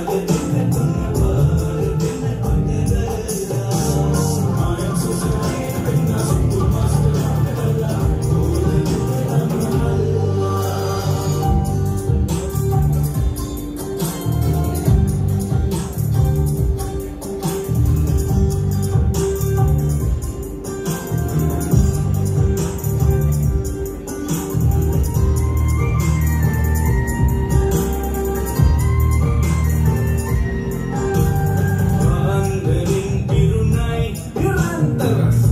Música santos.